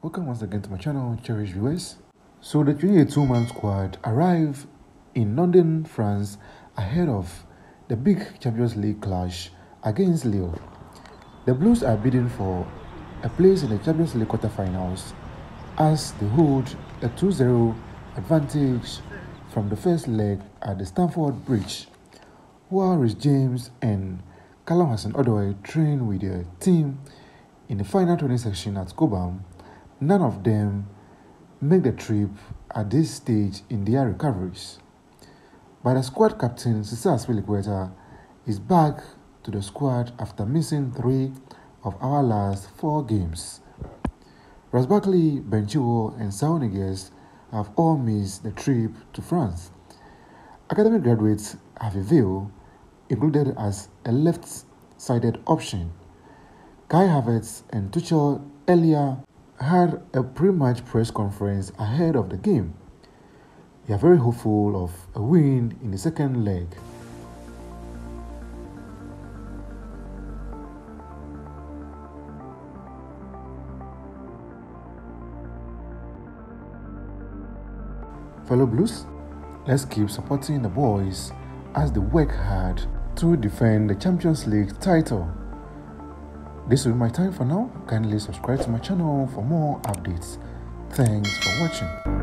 Welcome once again to my channel, Cherish viewers. So the 22-man squad arrive in London, France, ahead of the big Champions League clash against Lille. The Blues are bidding for a place in the Champions League quarterfinals as they hold a 2-0 advantage from the first leg at the Stamford Bridge, while Reece James and Callum Hudson-Odoi train with their team in the final training section at Cobham None of them make the trip at this stage in their recoveries. But the squad captain, Cesar Azpilicueta, is back to the squad after missing three of our last four games. Ross Barkley, Ben Chilwell, and Saul have all missed the trip to France. Academy graduates Harvey Vale included as a left-sided option. Kai Havertz and Tuchel earlier had a pre-match press conference ahead of the game. They are very hopeful of a win in the second leg. Fellow Blues, let's keep supporting the boys as they work hard to defend the Champions League title. This will be my time for now. Kindly subscribe to my channel for more updates. Thanks for watching.